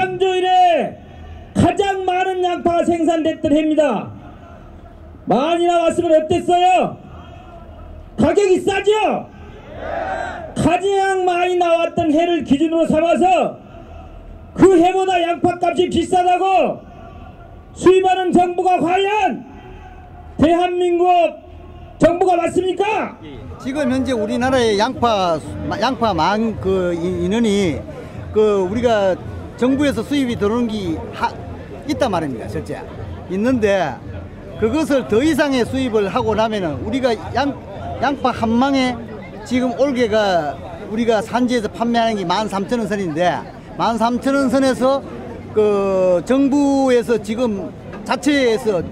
상조일에 가장 많은 양파가 생산됐던 해입니다. 많이 나왔으면 어땠어요? 가격이 싸죠? 가장 많이 나왔던 해를 기준으로 삼아서 그 해보다 양파값이 비싸다고 수입하는 정부가 과연 대한민국 정부가 맞습니까? 지금 현재 우리나라의 양파 양파망 그 인원이 그 우리가 정부에서 수입이 들어오는 게 하, 있단 말입니다. 실제 있는데 그것을 더 이상의 수입을 하고 나면은 우리가 양 양파 한 망에 지금 올게가 우리가 산지에서 판매하는 게 13,000원 선인데 13,000원 선에서 그 정부에서 지금 자체에서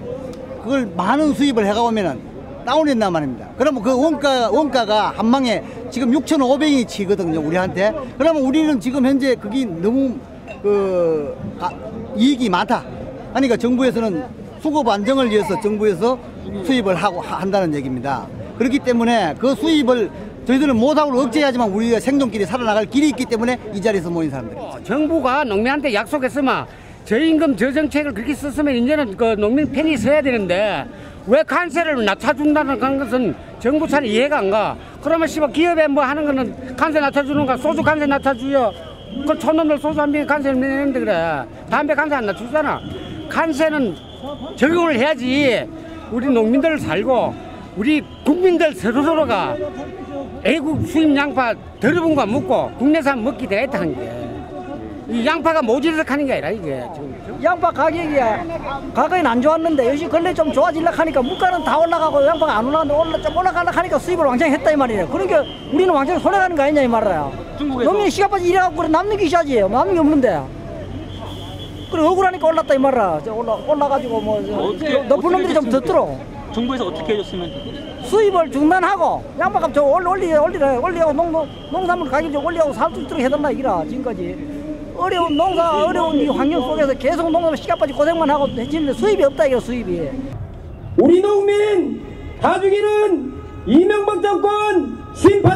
그걸 많은 수입을 해가오면은 다운된단 말입니다. 그러면 그 원가, 원가가 한 망에 지금 6,500원이 치거든요, 우리한테. 그러면 우리는 지금 현재 그게 너무 그 아, 이익이 많다. 그러니까 정부에서는 수급 안정을 위해서 정부에서 수입을 하고 한다는 얘기입니다. 그렇기 때문에 그 수입을 저희들은 못하고 억제하지만 우리가 생존길이 살아나갈 길이 있기 때문에 이 자리에서 모인 사람들. 정부가 농민한테 약속했으면 저임금 저정책을 그렇게 썼으면 이제는 그 농민 편이 서야 되는데 왜 관세를 낮춰준다는 것은 정부 차례 이해가 안 가. 그러면 씨발 기업에 뭐 하는 거는 관세 낮춰주는가 소주 관세 낮춰주요. 그 촌놈들 소주 한 병에 관세를 내는데 그래. 담배 관세 안 낮추잖아. 관세는 적용을 해야지 우리 농민들 살고 우리 국민들 서로서로가 애국 수입 양파 더러운 거 먹고 국내산 먹기 되겠다 는 게. 이 양파가 모질러 하는 게 아니라 이게 양파 가격이 가격이 안 좋았는데 요즘 근래 좀 좋아질라 하니까 물가는 다 올라가고 양파가 안 올라가는데 올라 좀 올라가려 하니까 수입을 왕창 했다 이 말이에요. 그러니까 우리는 왕창 손해가는 거 아니냐 이 말이야. 농민이 시간까지 일해갖고 그래 남는 게 있어야지 남는 게 없는데. 그래 억울하니까 올랐다 이 말이야. 올라 올라가지고 뭐 어떻게- 높은 놈들이 좀 듣더러. 정부에서 어떻게 해줬으면 수입을 중단하고 양파값 좀 올리 올리 올리래 올리고 농 농산물 가격 좀 올리고 살수 있도록 해달라 이라 지금까지 어려운 농사 어려운 이 환경 속에서 계속 농사 시간까지 고생만 하고 해지는데 수입이 없다 이거 수입이. 우리 농민 다 죽이는 이명박 정권! 심판하자!